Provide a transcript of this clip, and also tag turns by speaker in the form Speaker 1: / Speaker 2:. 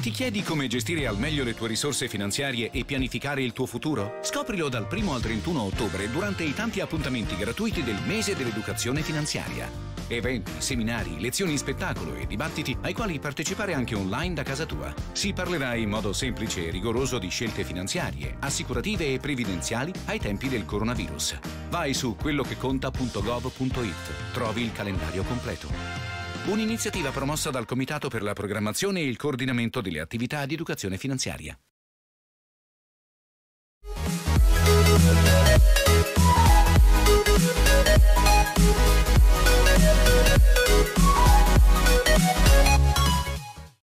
Speaker 1: Ti chiedi come gestire al meglio le tue risorse finanziarie e pianificare il tuo futuro? Scoprilo dal 1 al 31 ottobre durante i tanti appuntamenti gratuiti del mese dell'educazione finanziaria. Eventi, seminari, lezioni in spettacolo e dibattiti ai quali partecipare anche online da casa tua. Si parlerà in modo semplice e rigoroso di scelte finanziarie, assicurative e previdenziali ai tempi del coronavirus. Vai su quellocheconta.gov.it. Trovi il calendario completo. Un'iniziativa promossa dal Comitato per la programmazione e il coordinamento delle attività di educazione finanziaria.